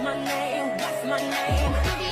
What's my name? What's my name?